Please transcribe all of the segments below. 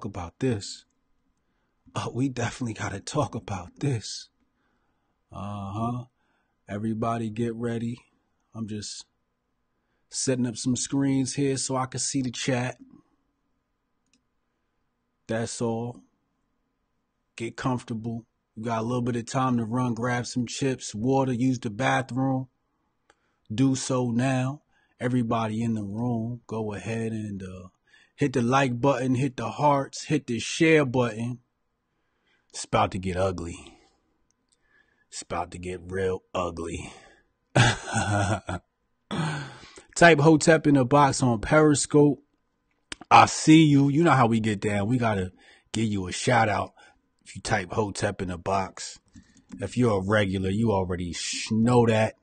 talk about this. Uh, we definitely got to talk about this. Uh huh. Everybody get ready. I'm just setting up some screens here so I can see the chat. That's all. Get comfortable. You got a little bit of time to run, grab some chips, water, use the bathroom. Do so now. Everybody in the room, go ahead and uh, hit the like button, hit the hearts, hit the share button. It's about to get ugly. It's about to get real ugly. Type Hotep in the box on Periscope. I see you. You know how we get down. We got to give you a shout out if you type Hotep in the box. If you're a regular, you already know that.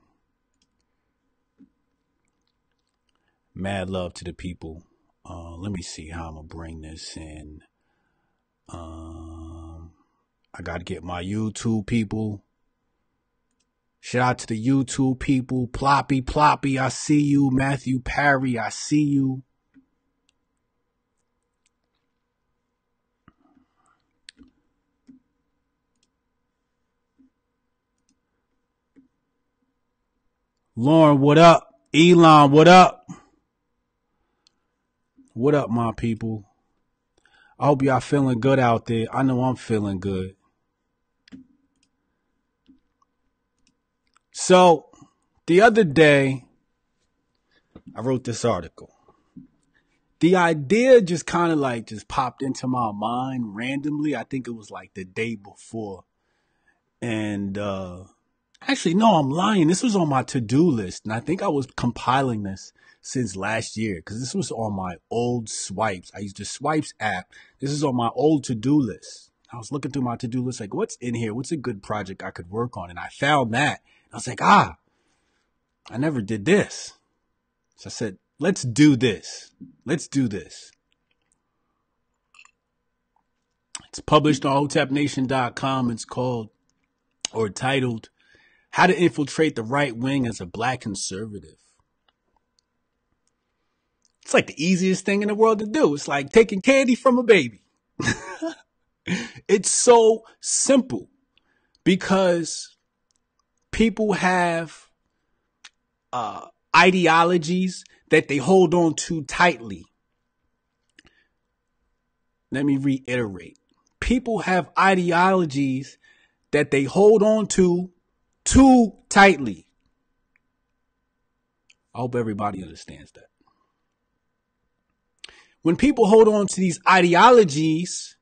Mad love to the people. Uh, let me see how I'm to bring this in. Um, I got to get my YouTube people. Shout out to the YouTube people. Ploppy, Ploppy, I see you. Matthew Parry, I see you. Lauren, what up? Elon, what up? What up, my people? I hope y'all feeling good out there. I know I'm feeling good. So, the other day, I wrote this article. The idea just kind of like just popped into my mind randomly. I think it was like the day before. And, uh, Actually, no, I'm lying. This was on my to-do list, and I think I was compiling this since last year because this was on my old swipes. I used the swipes app. This is on my old to-do list. I was looking through my to-do list, like, what's in here? What's a good project I could work on? And I found that. I was like, ah, I never did this. So I said, let's do this. Let's do this. It's published on hotepnation.com. It's called or titled how to infiltrate the right wing as a black conservative. It's like the easiest thing in the world to do. It's like taking candy from a baby. it's so simple because people have uh, ideologies that they hold on to tightly. Let me reiterate. People have ideologies that they hold on to too tightly. I hope everybody understands that. When people hold on to these ideologies,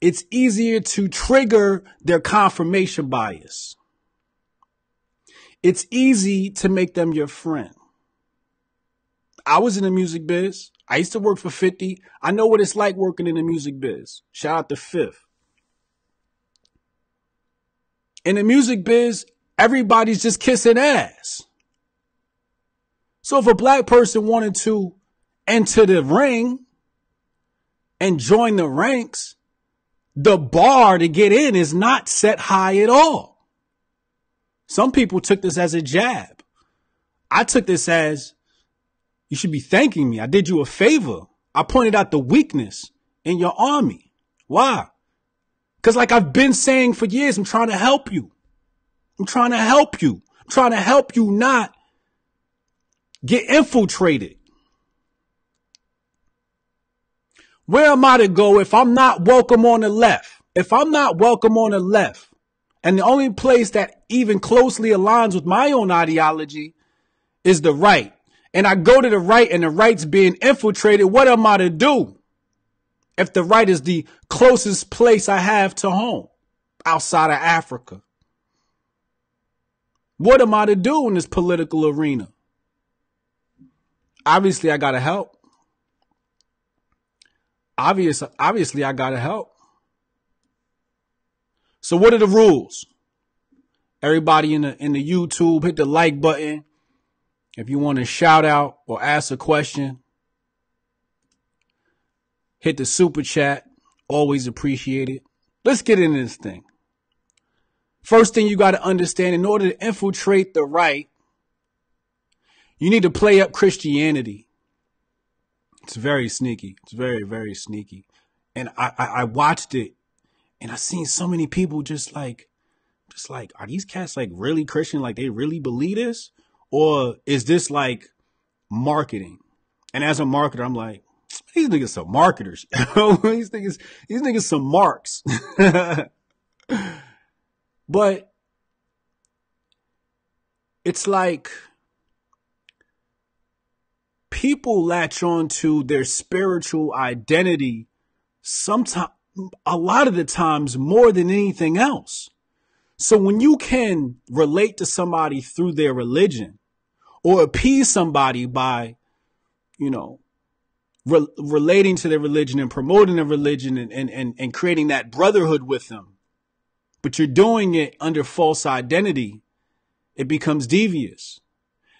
it's easier to trigger their confirmation bias. It's easy to make them your friend. I was in the music biz. I used to work for 50. I know what it's like working in the music biz. Shout out to Fif. In the music biz, everybody's just kissing ass. So if a black person wanted to enter the ring and join the ranks, the bar to get in is not set high at all. Some people took this as a jab. I took this as you should be thanking me. I did you a favor. I pointed out the weakness in your army. Why? Because like I've been saying for years, I'm trying to help you. I'm trying to help you. I'm trying to help you not get infiltrated. Where am I to go if I'm not welcome on the left? If I'm not welcome on the left, and the only place that even closely aligns with my own ideology is the right, and I go to the right and the right's being infiltrated, what am I to do? If the right is the closest place I have to home outside of Africa. What am I to do in this political arena? Obviously, I gotta help. Obvious, obviously, I gotta help. So, what are the rules? Everybody in the in the YouTube, hit the like button. If you want to shout out or ask a question, hit the super chat. Always appreciate it. Let's get into this thing. First thing you got to understand in order to infiltrate the right, you need to play up Christianity. It's very sneaky. It's very, very sneaky. and I, I, I watched it and I seen so many people just like, just like, are these cats like really Christian? Like they really believe this? Or is this like marketing? And as a marketer, I'm like, these niggas some marketers. these niggas, these niggas some marks. but it's like people latch on to their spiritual identity sometimes a lot of the times more than anything else. So when you can relate to somebody through their religion or appease somebody by, you know, re- relating to their religion and promoting their religion and, and, and, and creating that brotherhood with them, but you're doing it under false identity, it becomes devious.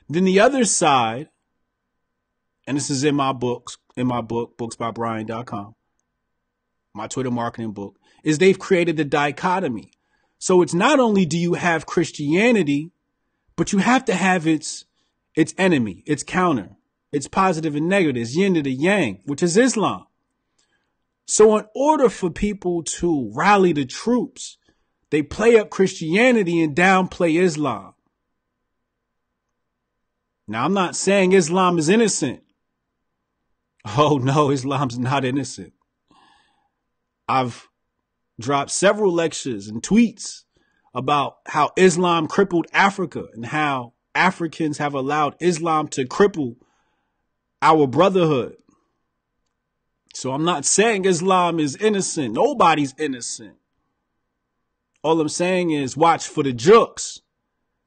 Then the other side, and this is in my books, in my book, booksbybryan.com, my Twitter marketing book, is they've created the dichotomy. So it's not only do you have Christianity, but you have to have its its enemy, its counter, its positive and negative, its yin to the yang, which is Islam. So in order for people to rally the troops, they play up Christianity and downplay Islam. Now I'm not saying Islam is innocent. Oh no, Islam's not innocent. I've dropped several lectures and tweets about how Islam crippled Africa and how Africans have allowed Islam to cripple our brotherhood. So I'm not saying Islam is innocent. Nobody's innocent. All I'm saying is watch for the jokes.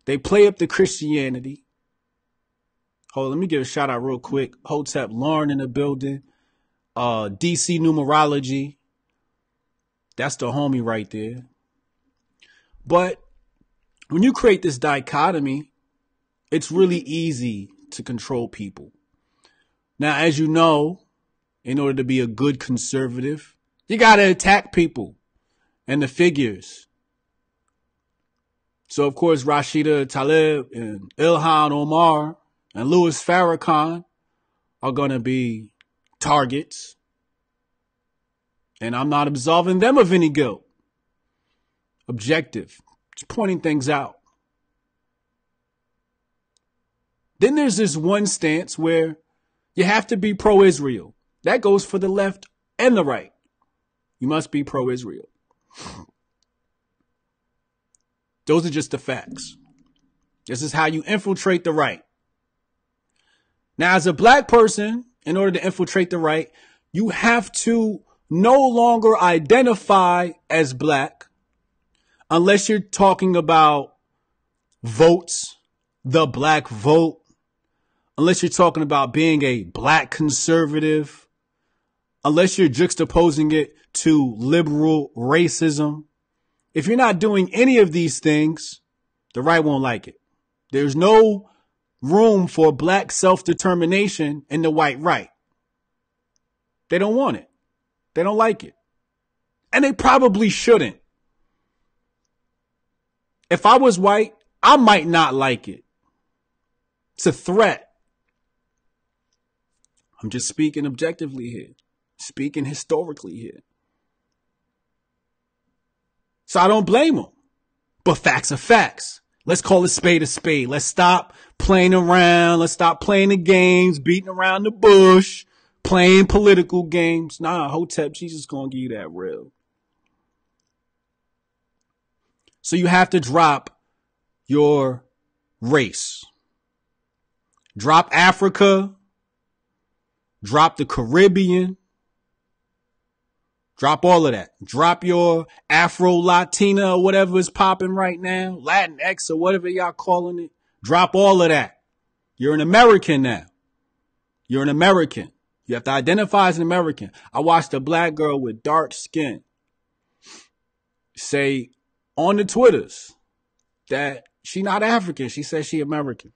They play up the Christianity. Hold on, let me give a shout out real quick. Hotep Lauren in the building. Uh, DC numerology. That's the homie right there. But when you create this dichotomy, it's really easy to control people. Now, as you know, in order to be a good conservative, you got to attack people and the figures. So, of course, Rashida Tlaib and Ilhan Omar and Louis Farrakhan are going to be targets and I'm not absolving them of any guilt. Objective. Just pointing things out. Then there's this one stance where you have to be pro Israel. That goes for the left and the right. You must be pro Israel. Those are just the facts. This is how you infiltrate the right. Now, as a black person, in order to infiltrate the right, you have to no longer identify as black unless you're talking about votes, the black vote, unless you're talking about being a black conservative, unless you're juxtaposing it to liberal racism. If you're not doing any of these things, the right won't like it. There's no room for black self-determination in the white right. They don't want it. They don't like it. And they probably shouldn't. If I was white, I might not like it. It's a threat. I'm just speaking objectively here, speaking historically here. So I don't blame them. But facts are facts. Let's call a spade a spade. Let's stop playing around. Let's stop playing the games, beating around the bush playing political games. Nah, Hotep Jesus just gonna give you that real. So you have to drop your race. Drop Africa. Drop the Caribbean. Drop all of that. Drop your Afro Latina or whatever is popping right now. Latin X or whatever y'all calling it. Drop all of that. You're an American now. You're an American. You have to identify as an American. I watched a black girl with dark skin say on the Twitters that she not African. She says she American.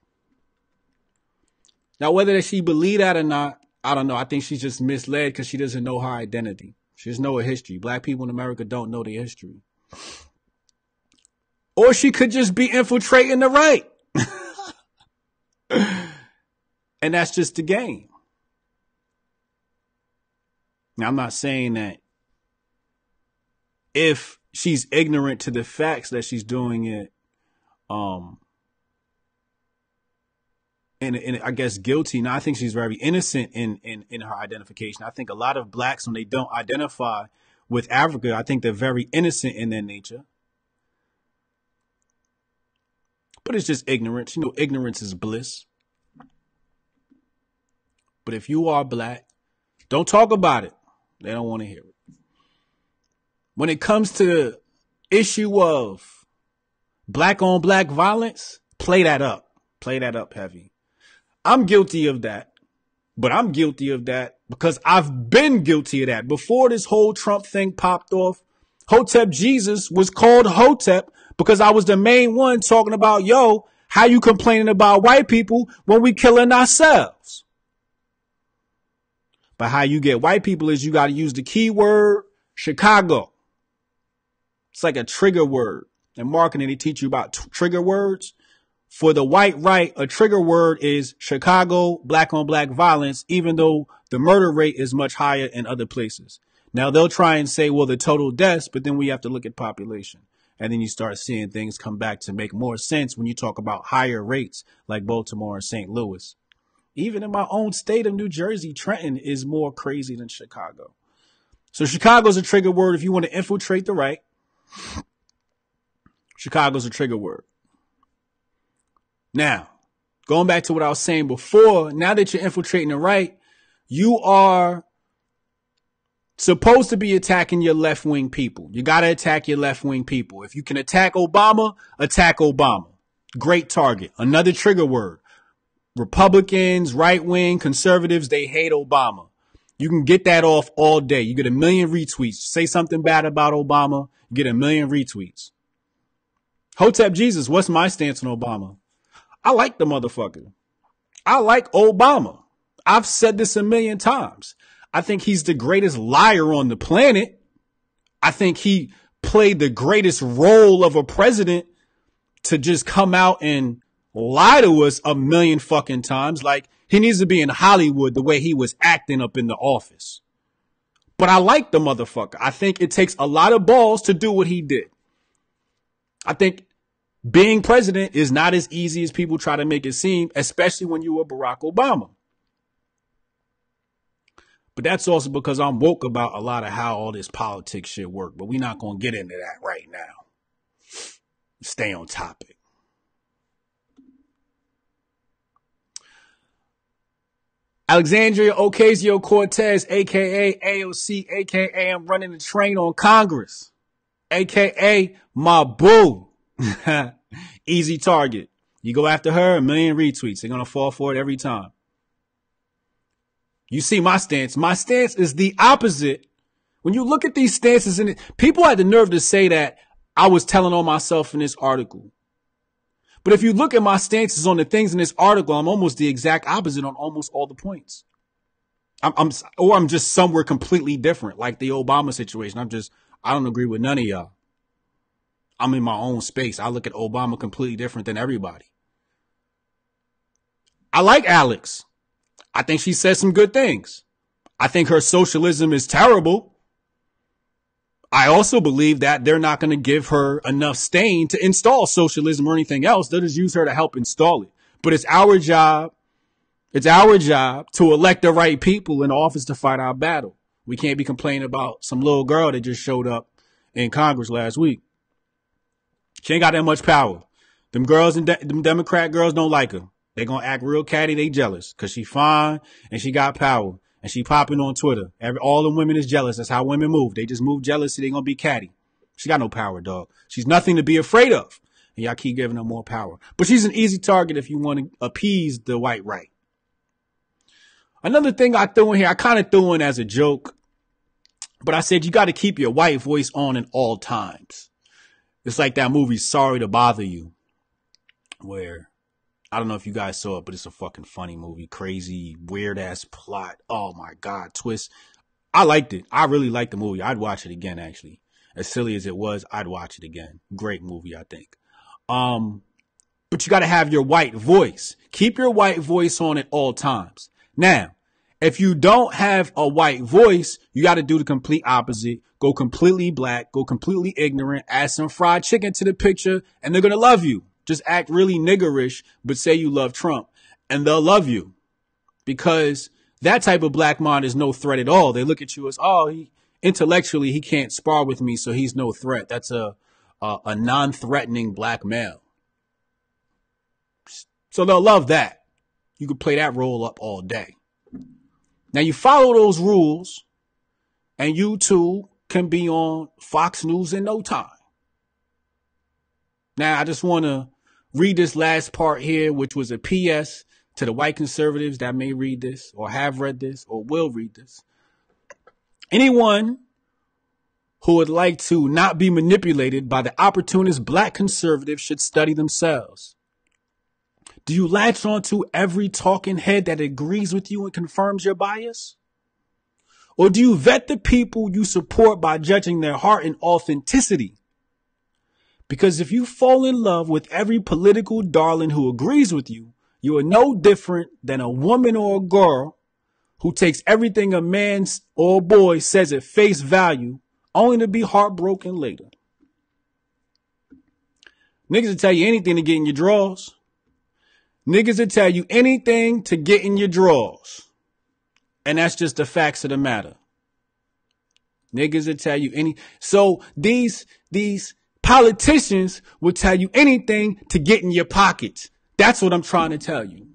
Now, whether she believe that or not, I don't know. I think she's just misled because she doesn't know her identity. Doesn't know a history. Black people in America don't know their history. Or she could just be infiltrating the right. and that's just the game. Now, I'm not saying that if she's ignorant to the facts that she's doing it, um, and, and I guess guilty. Now I think she's very innocent in, in in her identification. I think a lot of blacks when they don't identify with Africa, I think they're very innocent in their nature. But it's just ignorance. You know, ignorance is bliss. But if you are black, don't talk about it. They don't want to hear it. When it comes to issue of black on black violence, play that up. Play that up heavy. I'm guilty of that. But I'm guilty of that because I've been guilty of that. Before this whole Trump thing popped off, Hotep Jesus was called Hotep because I was the main one talking about, yo, how you complaining about white people when we killing ourselves? But how you get white people is you got to use the keyword Chicago. It's like a trigger word. In marketing, they teach you about t- trigger words. For the white right, a trigger word is Chicago black on black violence, even though the murder rate is much higher in other places. Now they'll try and say, well, the total deaths, but then we have to look at population. And then you start seeing things come back to make more sense when you talk about higher rates like Baltimore and St. Louis. Even in my own state of New Jersey, Trenton is more crazy than Chicago. So Chicago's a trigger word if you want to infiltrate the right. Chicago's a trigger word. Now, going back to what I was saying before, now that you're infiltrating the right, you are supposed to be attacking your left wing people. You got to attack your left wing people. If you can attack Obama, attack Obama. Great target. Another trigger word. Republicans, right wing, conservatives, they hate Obama. You can get that off all day. You get a million retweets. Say something bad about Obama, get a million retweets. Hotep Jesus, what's my stance on Obama? I like the motherfucker. I like Obama. I've said this a million times. I think he's the greatest liar on the planet. I think he played the greatest role of a president to just come out and lie to us a million fucking times. Like he needs to be in Hollywood the way he was acting up in the office. But I like the motherfucker. I think it takes a lot of balls to do what he did. I think being president is not as easy as people try to make it seem, especially when you were Barack Obama. But that's also because I'm woke about a lot of how all this politics shit work. But we're not going to get into that right now. Stay on topic. Alexandria Ocasio Cortez, aka AOC, aka I'm running the train on Congress, aka my boo. Easy target. You go after her, a million retweets. They're going to fall for it every time. You see my stance. My stance is the opposite. When you look at these stances and people had the nerve to say that I was telling on myself in this article. But if you look at my stances on the things in this article, I'm almost the exact opposite on almost all the points. I'm, I'm or I'm just somewhere completely different, like the Obama situation. I'm just, I don't agree with none of y'all. I'm in my own space. I look at Obama completely different than everybody. I like Alex. I think she says some good things. I think her socialism is terrible. I also believe that they're not going to give her enough stain to install socialism or anything else. They'll just use her to help install it. But it's our job. It's our job to elect the right people in office to fight our battle. We can't be complaining about some little girl that just showed up in Congress last week. She ain't got that much power. Them girls and de- them Democrat girls don't like her. They gonna act real catty. They jealous because she fine and she got power and she popping on Twitter. Every, all the women is jealous. That's how women move. They just move jealousy. They gonna be catty. She got no power, dog. She's nothing to be afraid of. And y'all keep giving her more power. But she's an easy target if you want to appease the white right. Another thing I threw in here, I kind of threw in as a joke, but I said you got to keep your white voice on at all times. It's like that movie, Sorry to Bother You, where I don't know if you guys saw it, but it's a fucking funny movie. Crazy, weird ass plot. Oh my God, twist. I liked it. I really liked the movie. I'd watch it again, actually. As silly as it was, I'd watch it again. Great movie, I think. Um, but you gotta have your white voice. Keep your white voice on at all times. Now, If you don't have a white voice, you got to do the complete opposite. Go completely black, go completely ignorant, add some fried chicken to the picture, and they're going to love you. Just act really niggerish, but say you love Trump, and they'll love you because that type of black mind is no threat at all. They look at you as, oh, he, intellectually, he can't spar with me, so he's no threat. That's a, a, a non threatening black male. So they'll love that. You could play that role up all day. Now you follow those rules and you too can be on Fox News in no time. Now I just want to read this last part here, which was a PS to the white conservatives that may read this or have read this or will read this. Anyone who would like to not be manipulated by the opportunist black conservatives should study themselves. Do you latch on to every talking head that agrees with you and confirms your bias? Or do you vet the people you support by judging their heart and authenticity? Because if you fall in love with every political darling who agrees with you, you are no different than a woman or a girl who takes everything a man or a boy says at face value only to be heartbroken later. Niggas will tell you anything to get in your drawers. Niggas will tell you anything to get in your drawers. And that's just the facts of the matter. Niggas will tell you any. So these, these politicians will tell you anything to get in your pockets. That's what I'm trying to tell you.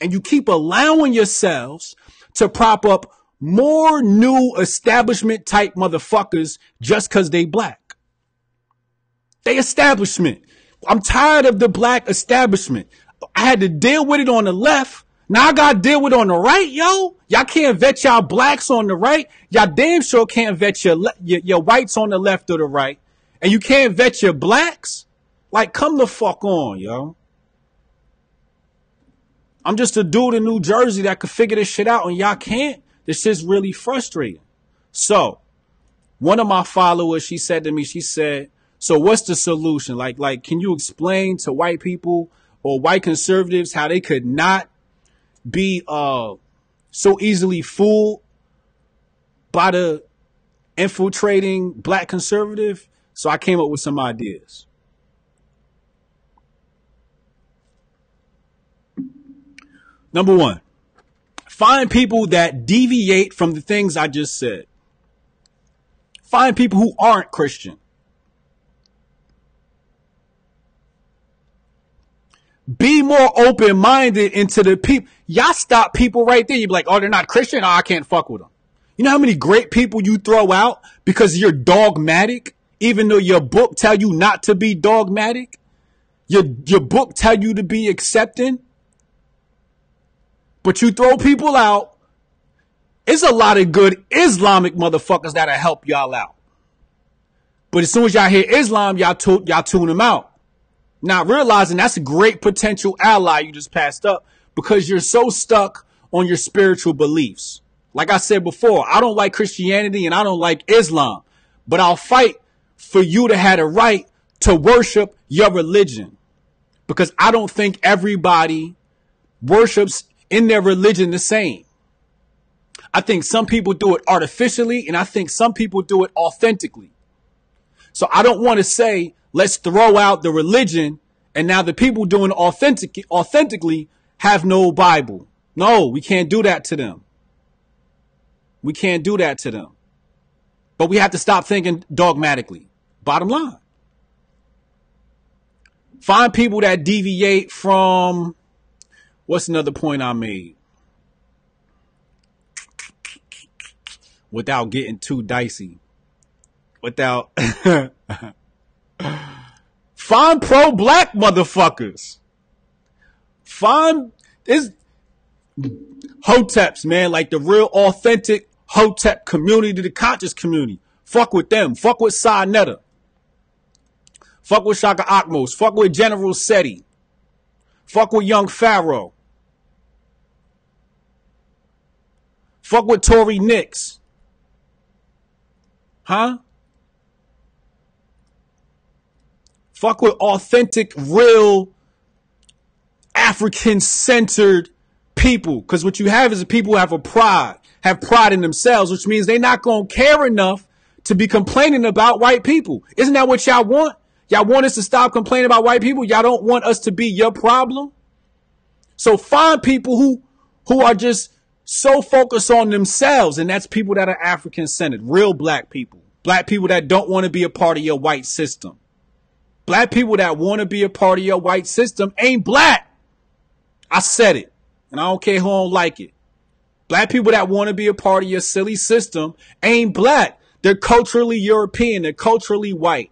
And you keep allowing yourselves to prop up more new establishment type motherfuckers just cause they black. They establishment. I'm tired of the black establishment. I had to deal with it on the left. Now I got to deal with it on the right, yo. Y'all can't vet y'all blacks on the right. Y'all damn sure can't vet your, le- your, your whites on the left or the right. And you can't vet your blacks. Like, come the fuck on, yo. I'm just a dude in New Jersey that could figure this shit out and y'all can't. This shit's really frustrating. So, one of my followers, she said to me, she said, so what's the solution? Like, like, can you explain to white people or white conservatives how they could not be uh, so easily fooled by the infiltrating black conservative. So I came up with some ideas. Number one, find people that deviate from the things I just said. Find people who aren't Christian. Be more open minded into the people. Y'all stop people right there. You be like, oh, they're not Christian. Oh, I can't fuck with them. You know how many great people you throw out because you're dogmatic, even though your book tell you not to be dogmatic. Your your book tell you to be accepting, but you throw people out. It's a lot of good Islamic motherfuckers that'll help y'all out. But as soon as y'all hear Islam, y'all, to, y'all tune them out. Not realizing that's a great potential ally you just passed up because you're so stuck on your spiritual beliefs. Like I said before, I don't like Christianity and I don't like Islam, but I'll fight for you to have a right to worship your religion because I don't think everybody worships in their religion the same. I think some people do it artificially and I think some people do it authentically. So I don't want to say let's throw out the religion and now the people doing authentic authentically have no Bible. No, we can't do that to them. We can't do that to them. But we have to stop thinking dogmatically. Bottom line. Find people that deviate from what's another point I made? Without getting too dicey. Without Find pro black motherfuckers. Find is hoteps, man, like the real authentic hotep community, the conscious community. Fuck with them. Fuck with Sa Neter. Fuck with Shaka Ahmose. Fuck with General Seti. Fuck with Young Pharaoh. Fuck with Tory Nix. Huh? Fuck with authentic, real, African centered people, because what you have is people who have a pride, have pride in themselves, which means they're not going to care enough to be complaining about white people. Isn't that what y'all want? Y'all want us to stop complaining about white people? Y'all don't want us to be your problem? So find people who, who are just so focused on themselves. And that's people that are African centered, real black people, black people that don't want to be a part of your white system. Black people that want to be a part of your white system ain't black. I said it and I don't care who don't like it. Black people that want to be a part of your silly system ain't black. They're culturally European. They're culturally white.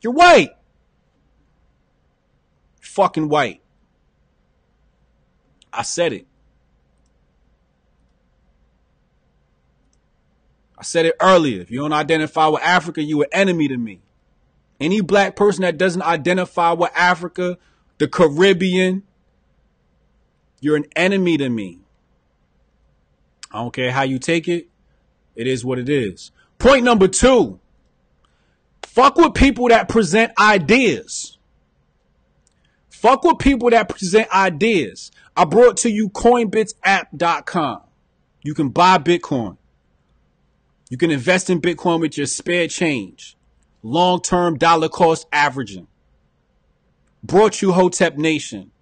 You're white. Fucking white. I said it. I said it earlier. If you don't identify with Africa, you're an enemy to me. Any black person that doesn't identify with Africa, the Caribbean, you're an enemy to me. I don't care how you take it. It is what it is. Point number two. Fuck with people that present ideas. Fuck with people that present ideas. I brought to you coinbitsapp.com. You can buy Bitcoin. You can invest in Bitcoin with your spare change. Long term dollar cost averaging. Brought you Hotep Nation.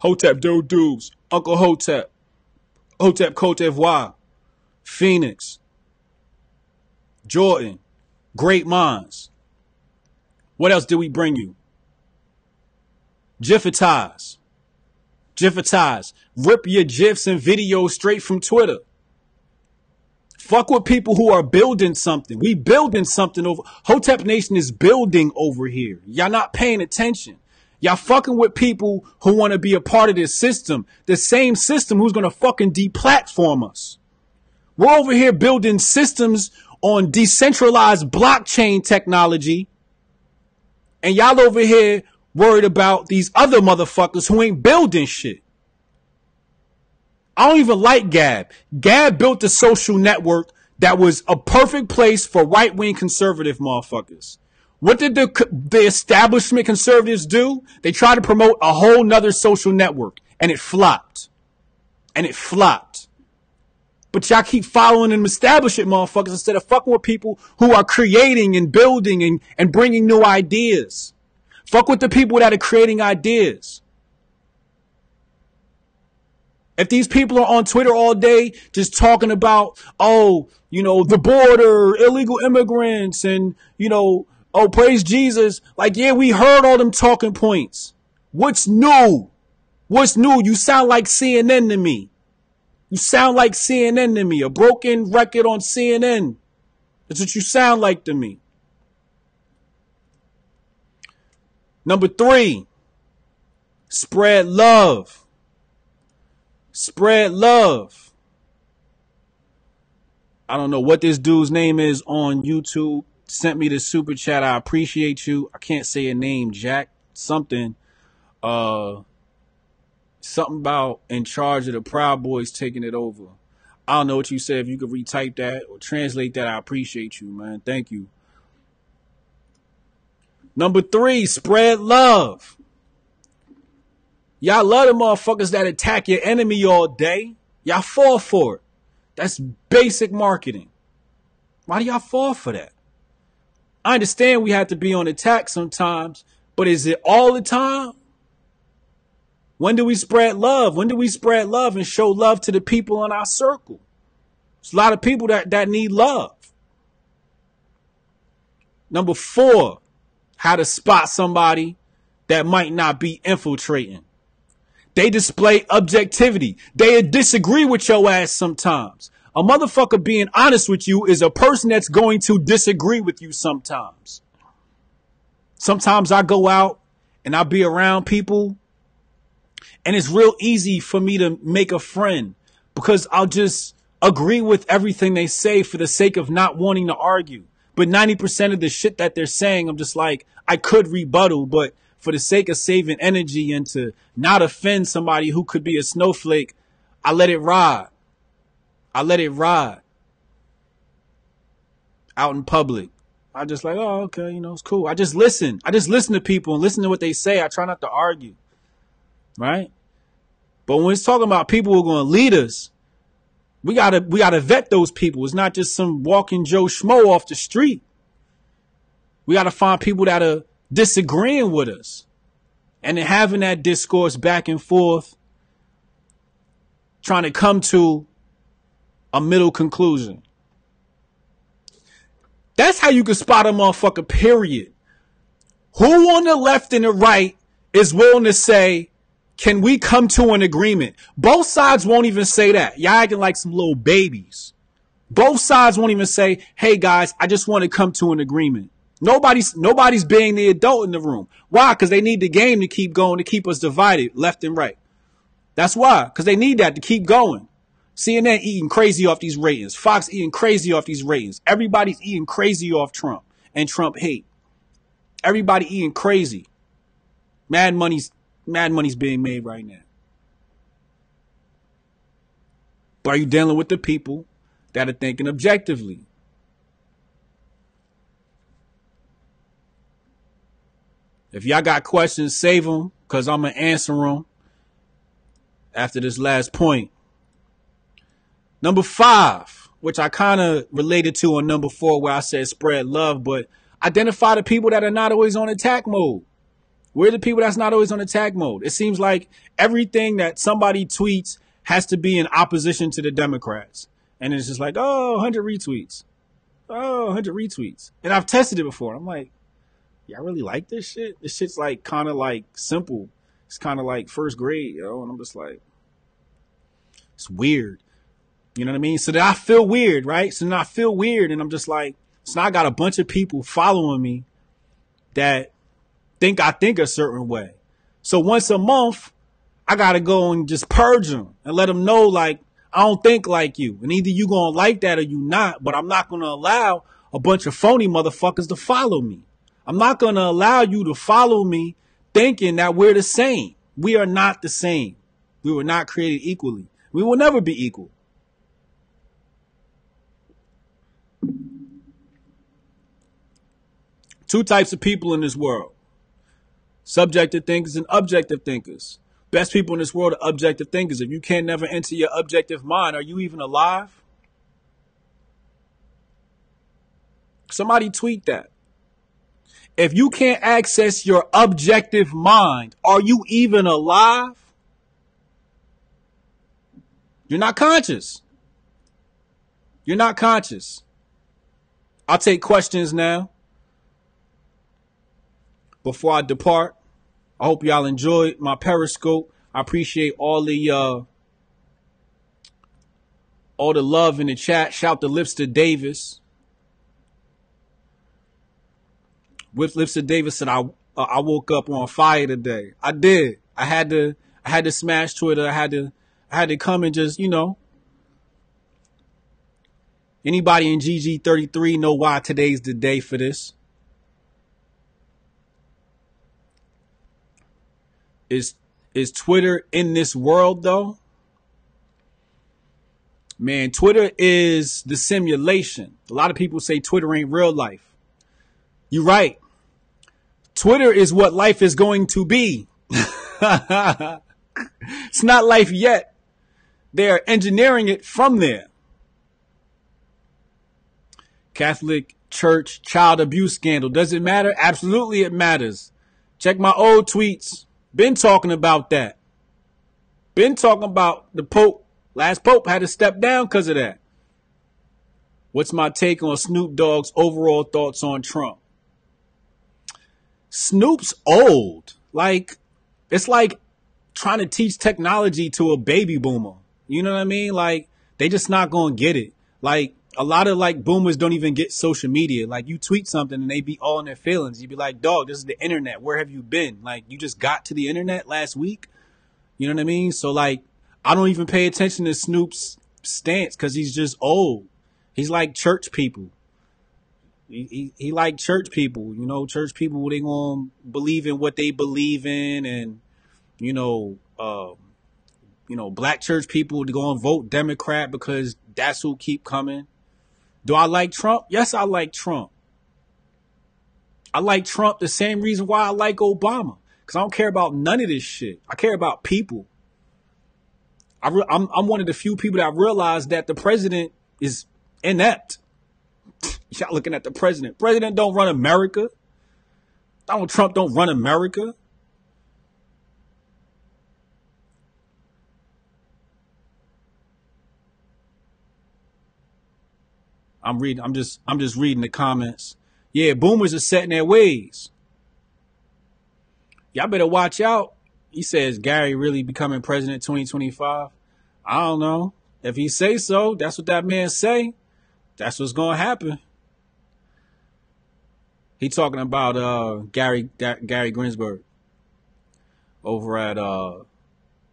Hotep Do Dudes. Uncle Hotep. Hotep Cote d'Ivoire. Phoenix. Jordan. Great minds. What else did we bring you? Jiffitize. Jiffitize. Rip your GIFs and videos straight from Twitter. Fuck with people who are building something. We building something over. Hotep Nation is building over here. Y'all not paying attention. Y'all fucking with people who want to be a part of this system. The same system who's going to fucking deplatform us. We're over here building systems on decentralized blockchain technology. And y'all over here worried about these other motherfuckers who ain't building shit. I don't even like Gab. Gab built a social network that was a perfect place for right wing conservative motherfuckers. What did the, the establishment conservatives do? They tried to promote a whole nother social network and it flopped. And it flopped. But y'all keep following them establishment motherfuckers instead of fucking with people who are creating and building and, and bringing new ideas. Fuck with the people that are creating ideas. If these people are on Twitter all day just talking about, oh, you know, the border, illegal immigrants, and, you know, oh, praise Jesus. Like, yeah, we heard all them talking points. What's new? What's new? You sound like CNN to me. You sound like CNN to me. A broken record on CNN. That's what you sound like to me. Number three, spread love. Spread love. I don't know what this dude's name is on YouTube. Sent me the super chat. I appreciate you. I can't say a name, Jack. Something. Uh something about in charge of the Proud Boys taking it over. I don't know what you said. If you could retype that or translate that, I appreciate you, man. Thank you. Number three, spread love. Y'all love the motherfuckers that attack your enemy all day. Y'all fall for it. That's basic marketing. Why do y'all fall for that? I understand we have to be on attack sometimes, but is it all the time? When do we spread love? When do we spread love and show love to the people in our circle? There's a lot of people that, that need love. Number four, how to spot somebody that might not be infiltrating. They display objectivity. They disagree with your ass sometimes. A motherfucker being honest with you is a person that's going to disagree with you sometimes. Sometimes I go out and I be around people and it's real easy for me to make a friend because I'll just agree with everything they say for the sake of not wanting to argue. But 90% of the shit that they're saying, I'm just like, I could rebuttal, but for the sake of saving energy and to not offend somebody who could be a snowflake, I let it ride. I let it ride out in public. I just like, oh, okay, you know, it's cool. I just listen. I just listen to people and listen to what they say. I try not to argue. Right? But when it's talking about people who are going to lead us, we gotta we gotta vet those people. It's not just some walking Joe Schmo off the street. We gotta find people that are disagreeing with us, and having that discourse back and forth, trying to come to a middle conclusion. That's how you can spot a motherfucker. Period. Who on the left and the right is willing to say, can we come to an agreement? Both sides won't even say that. Y'all acting like some little babies. Both sides won't even say, hey guys, I just want to come to an agreement. Nobody's nobody's being the adult in the room. Why? Because they need the game to keep going to keep us divided left and right. That's why. Because they need that to keep going. CNN eating crazy off these ratings. Fox eating crazy off these ratings. Everybody's eating crazy off Trump and Trump hate. Everybody eating crazy. Mad money's mad money's being made right now. But are you dealing with the people that are thinking objectively? If y'all got questions, save them because I'm going to answer them after this last point. Number five, which I kind of related to on number four, where I said spread love, but identify the people that are not always on attack mode. We're the people that's not always on attack mode. It seems like everything that somebody tweets has to be in opposition to the Democrats. And it's just like, oh, 100 retweets. Oh, 100 retweets. And I've tested it before. I'm like, I really like this shit. This shit's like kind of like simple. It's kind of like first grade, yo. And I'm just like, it's weird. You know what I mean? So that I feel weird, right? So then I feel weird and I'm just like, so now I got a bunch of people following me that think I think a certain way. So once a month, I gotta go and just purge them and let them know like I don't think like you, and either you gonna like that or you not. But I'm not gonna allow a bunch of phony motherfuckers to follow me. I'm not gonna allow you to follow me thinking that we're the same. We are not the same. We were not created equally. We will never be equal. Two types of people in this world subjective thinkers and objective thinkers. Best people in this world are objective thinkers. If you can't never enter your objective mind, are you even alive? Somebody tweet that. If you can't access your objective mind, are you even alive? You're not conscious. You're not conscious. I'll take questions now. Before I depart, I hope y'all enjoyed my Periscope. I appreciate all the uh, all the love in the chat. Shout the lips to Davis. With Lipson Davis said I uh, I woke up on fire today. I did. I had to I had to smash Twitter. I had to I had to come and just you know. Anybody in GG33 know why today's the day for this? Is is Twitter in this world though? Man, Twitter is the simulation. A lot of people say Twitter ain't real life. You're right. Twitter is what life is going to be. it's not life yet. They're engineering it from there. Catholic Church child abuse scandal. Does it matter? Absolutely it matters. Check my old tweets. Been talking about that. Been talking about the Pope. Last Pope had to step down because of that. What's my take on Snoop Dogg's overall thoughts on Trump? Snoop's old. Like, it's like trying to teach technology to a baby boomer. You know what I mean? Like, they just not gonna get it. Like, a lot of like boomers don't even get social media. Like you tweet something and they be all in their feelings. You'd be like, dog, this is the internet. Where have you been? Like you just got to the internet last week. You know what I mean? So like, I don't even pay attention to Snoop's stance because he's just old. He's like church people. He, he, like church people, you know, church people, they gonna believe in what they believe in and, you know, um, you know, black church people to go and vote Democrat because that's who keep coming. Do I like Trump? Yes, I like Trump. I like Trump the same reason why I like Obama. Because I don't care about none of this shit. I care about people. I re- I'm, I'm one of the few people that realize that the president is inept. Y'all looking at the president. President don't run America. Donald Trump don't run America. I'm reading. I'm just. I'm just reading the comments. Yeah, boomers are setting their ways. Y'all better watch out. He says Gary really becoming president 2025. I don't know. If he say so, that's what that man say. That's what's gonna happen. He talking about uh Gary Gary Ginsburg over at uh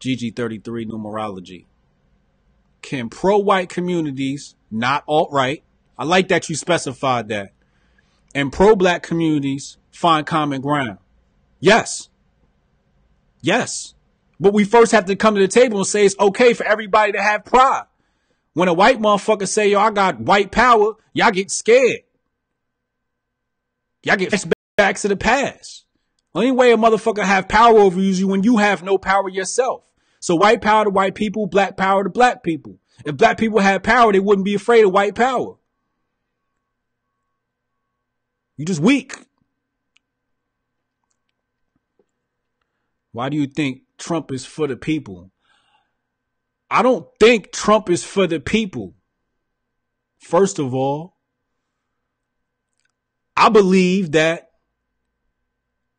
GG33 numerology. Can pro-white communities, not alt-right, I like that you specified that, and pro-black communities find common ground? Yes. Yes. But we first have to come to the table and say it's okay for everybody to have pride. When a white motherfucker say, yo, I got white power, y'all get scared. Y'all get back to the past. Only way a motherfucker have power over you is when you have no power yourself. So white power to white people, black power to black people. If black people had power, they wouldn't be afraid of white power. You just weak. Why do you think Trump is for the people? I don't think Trump is for the people. First of all, I believe that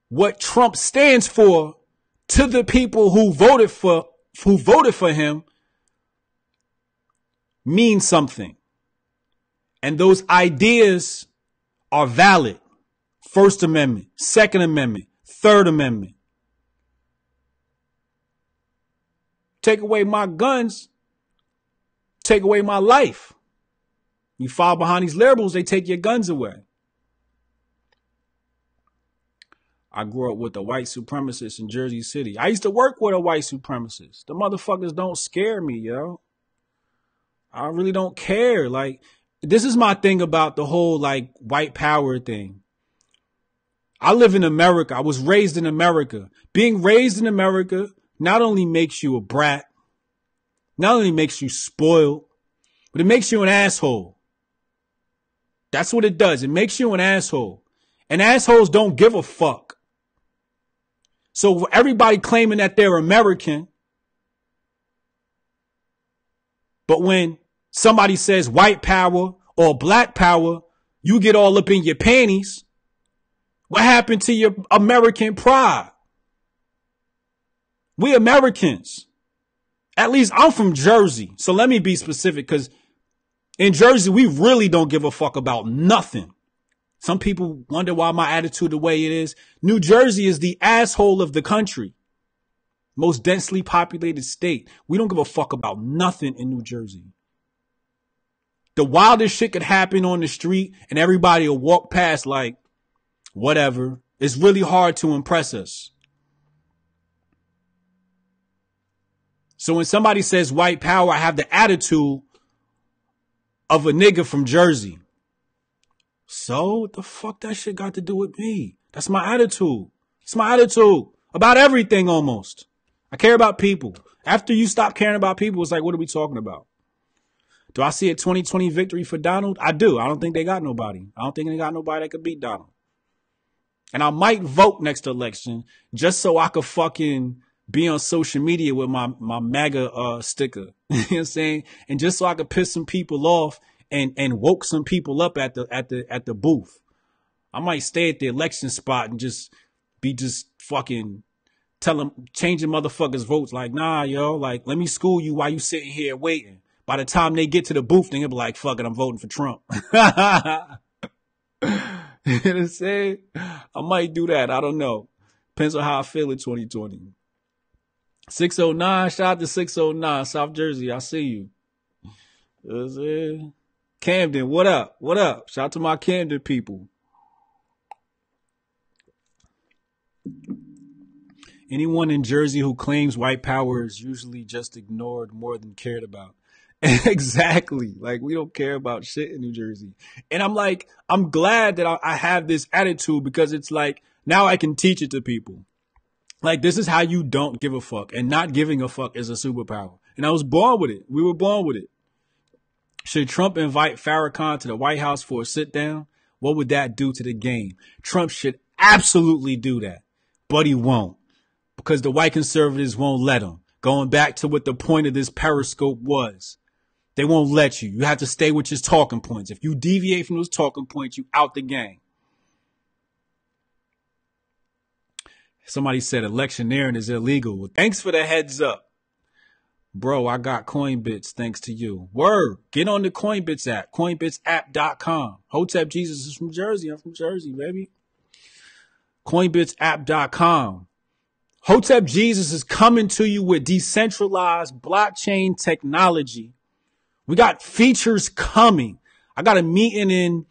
what Trump stands for to the people who voted for who voted for him means something. And those ideas are valid. First Amendment, Second Amendment, Third Amendment. Take away my guns, take away my life. You fall behind these liberals, they take your guns away. I grew up with a white supremacist in Jersey City. I used to work with a white supremacist. The motherfuckers don't scare me, yo. I really don't care. Like, this is my thing about the whole like white power thing. I live in America. I was raised in America. Being raised in America not only makes you a brat, not only makes you spoiled, but it makes you an asshole. That's what it does. It makes you an asshole. And assholes don't give a fuck. So everybody claiming that they're American, but when somebody says white power or black power, you get all up in your panties. What happened to your American pride? We Americans. At least I'm from Jersey. So let me be specific because in Jersey, we really don't give a fuck about nothing. Some people wonder why my attitude the way it is. New Jersey is the asshole of the country. Most densely populated state. We don't give a fuck about nothing in New Jersey. The wildest shit could happen on the street and everybody will walk past like, whatever. It's really hard to impress us. So when somebody says white power, I have the attitude of a nigga from Jersey. So what the fuck that shit got to do with me? That's my attitude. It's my attitude about everything almost. I care about people. After you stop caring about people, it's like, what are we talking about? Do I see a 2020 victory for Donald? I do. I don't think they got nobody. I don't think they got nobody that could beat Donald. And I might vote next election just so I could fucking be on social media with my, my MAGA uh, sticker. you know what I'm saying? And just so I could piss some people off and and woke some people up at the at the at the booth. I might stay at the election spot and just be just fucking tell them changing motherfuckers votes like nah yo like let me school you while you sitting here waiting. By the time they get to the booth, they'll be like, fuck it, I'm voting for Trump. you know what I'm saying? I might do that. I don't know. Depends on how I feel in 2020. 609, shout out to 609, South Jersey. I see you. You know? Camden, what up? What up? Shout out to my Camden people. Anyone in Jersey who claims white power is usually just ignored more than cared about. exactly. Like we don't care about shit in New Jersey. And I'm like, I'm glad that I, have this attitude because it's like now I can teach it to people. Like this is how you don't give a fuck. And not giving a fuck is a superpower. And I was born with it. We were born with it. Should Trump invite Farrakhan to the White House for a sit down? What would that do to the game? Trump should absolutely do that, but he won't because the white conservatives won't let him. Going back to what the point of this periscope was. They won't let you. You have to stay with your talking points. If you deviate from those talking points, you out the game. Somebody said electioneering is illegal. Well, thanks for the heads up. Bro, I got Coinbits thanks to you. Word. Get on the Coinbits app. Coinbitsapp.com. Hotep Jesus is from Jersey. I'm from Jersey, baby. Coinbitsapp.com. Hotep Jesus is coming to you with decentralized blockchain technology. We got features coming. I got a meeting in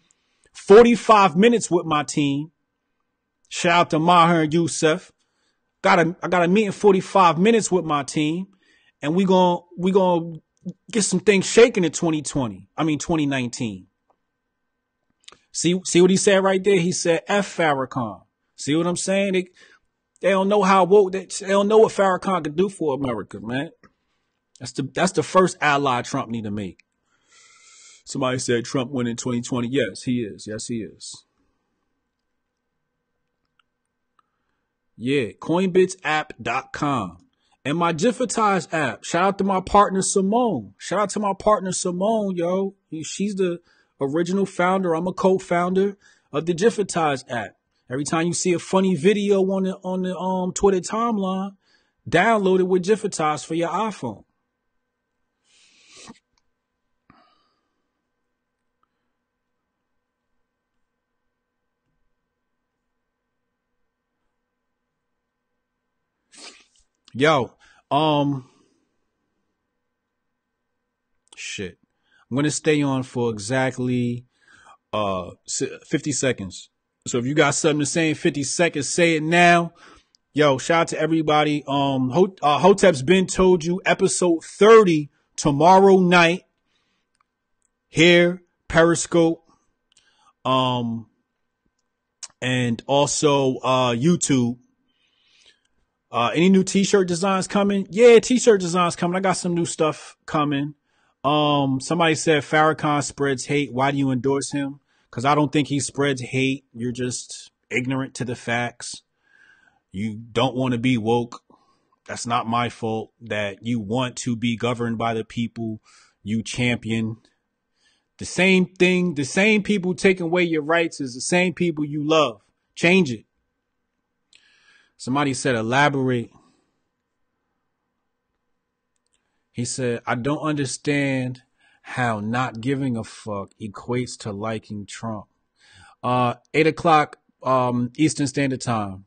45 minutes with my team. Shout out to Maher and Youssef. Got a, I got a meeting 45 minutes with my team and we going we going to get some things shaking in 2020. I mean 2019. See see what he said right there? He said F Farrakhan. See what I'm saying? They, they don't know how woke they, they don't know what Farrakhan can do for America, man. That's the that's the first ally Trump need to make. Somebody said Trump win in 2020. Yes, he is. Yes, he is. Yeah, coinbitsapp.com. And my Jiffitize app. Shout out to my partner Simone. Shout out to my partner Simone, yo. She's the original founder. I'm a co-founder of the Jiffitize app. Every time you see a funny video on the on the um Twitter timeline, download it with Jiffitize for your iPhone. Yo, um, shit. I'm gonna stay on for exactly uh 50 seconds. So if you got something to say in 50 seconds, say it now. Yo, shout out to everybody. Um, uh, Hotep's been told you episode 30 tomorrow night here, Periscope. Um, and also, uh, YouTube. Uh, any new t-shirt designs coming? Yeah, t-shirt designs coming. I got some new stuff coming. Um, somebody said Farrakhan spreads hate. Why do you endorse him? Because I don't think he spreads hate. You're just ignorant to the facts. You don't want to be woke. That's not my fault that you want to be governed by the people you champion. The same thing, the same people taking away your rights is the same people you love. Change it. Somebody said, elaborate. He said, I don't understand how not giving a fuck equates to liking Trump. Uh, eight o'clock, um, Eastern Standard Time.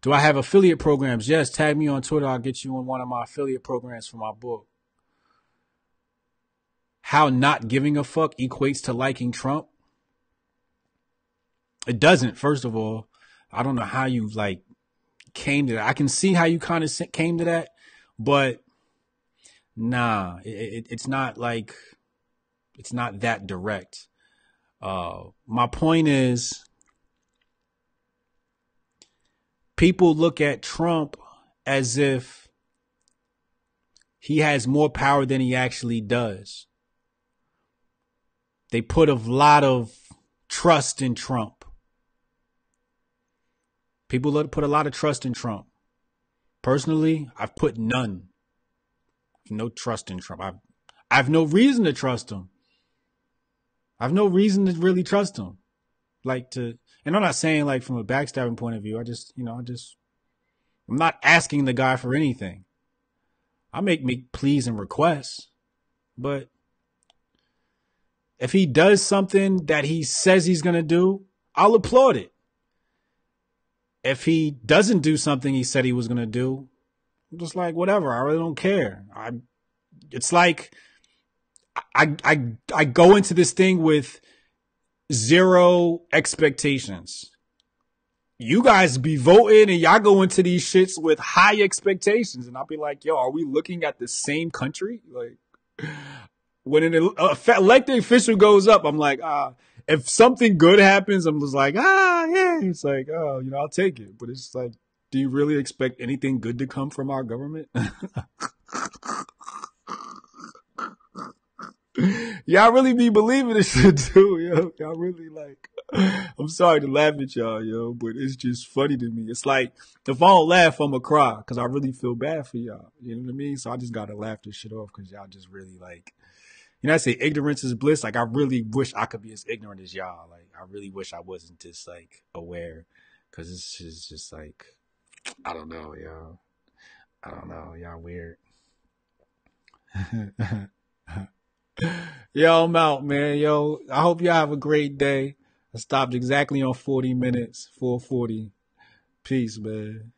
Do I have affiliate programs? Yes. Tag me on Twitter. I'll get you on one of my affiliate programs for my book. How not giving a fuck equates to liking Trump? It doesn't, first of all. I don't know how you like came to that. I can see how you kind of came to that, but nah, it, it, it's not like it's not that direct. Uh, my point is, people look at Trump as if he has more power than he actually does. They put a lot of trust in Trump. People put a lot of trust in Trump. Personally, I've put none. No trust in Trump. I've, I have no reason to trust him. I have no reason to really trust him. Like to, and I'm not saying like from a backstabbing point of view. I just, you know, I just, I'm not asking the guy for anything. I make me pleas and requests, but if he does something that he says he's going to do, I'll applaud it if he doesn't do something he said he was going to do, I'm just like, whatever. I really don't care. I, it's like, I, I, I go into this thing with zero expectations. You guys be voting and y'all go into these shits with high expectations. And I'll be like, yo, are we looking at the same country? Like, when an elected official goes up, I'm like, ah, if something good happens, I'm just like, ah, yeah. It's like, oh, you know, I'll take it. But it's like, Do you really expect anything good to come from our government? y'all really be believing this shit too, yo. Y'all really like. I'm sorry to laugh at y'all, yo, but it's just funny to me. It's like if I don't laugh, I'ma cry because I really feel bad for y'all. You know what I mean? So I just gotta laugh this shit off because y'all just really like. You know, I say ignorance is bliss. Like I really wish I could be as ignorant as y'all. Like I really wish I wasn't just like aware because this is just like I don't know, y'all. I don't know, y'all weird. Yo, I'm out, man. Yo, I hope y'all have a great day. I stopped exactly on 40 minutes, 440. Peace, man.